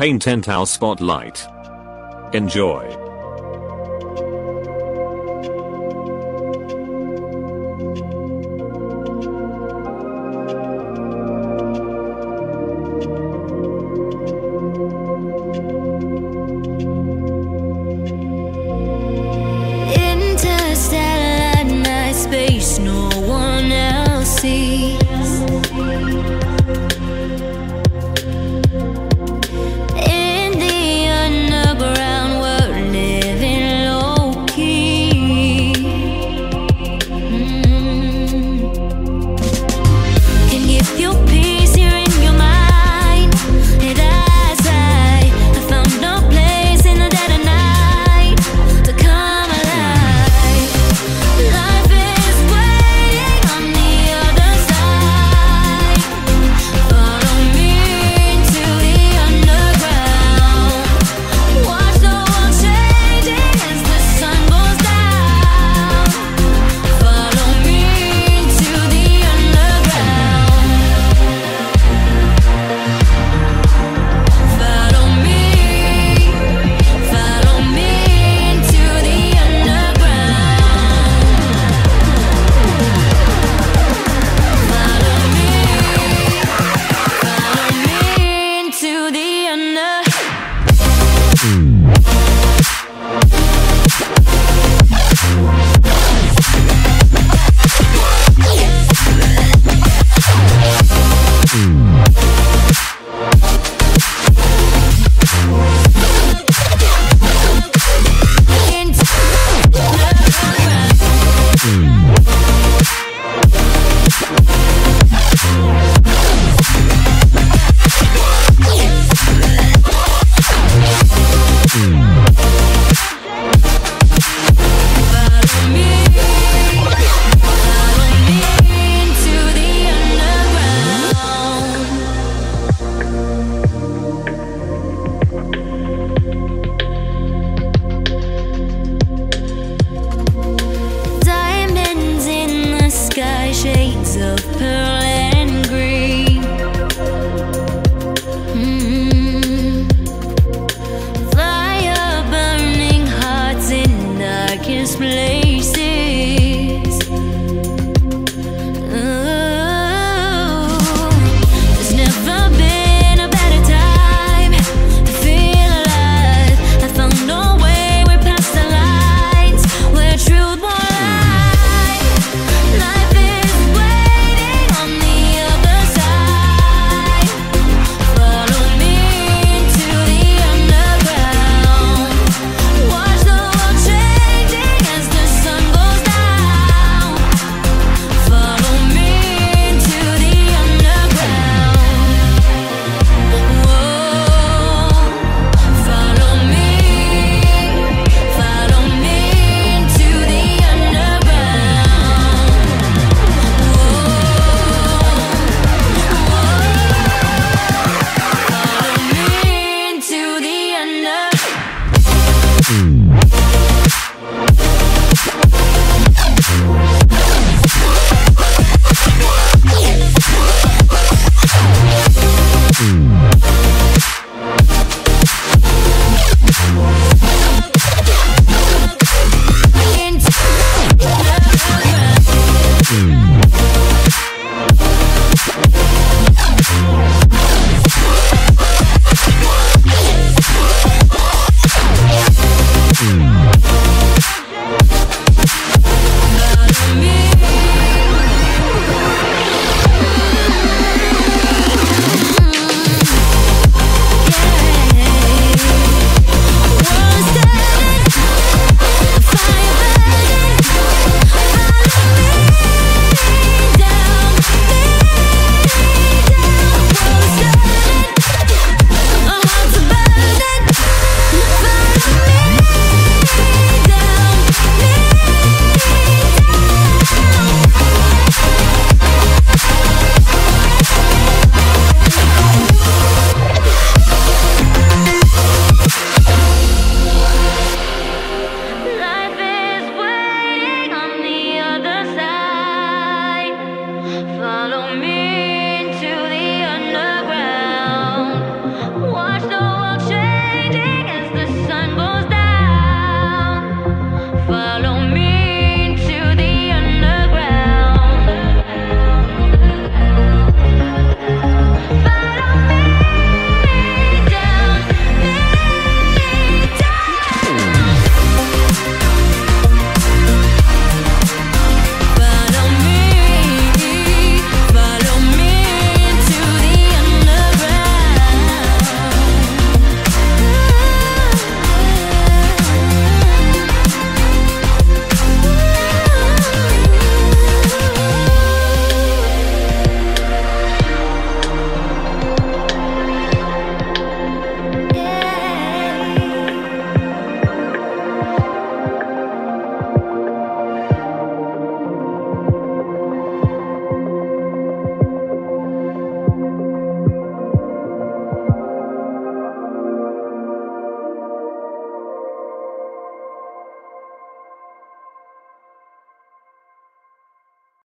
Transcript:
Paint and Towel Spotlight. Enjoy. help.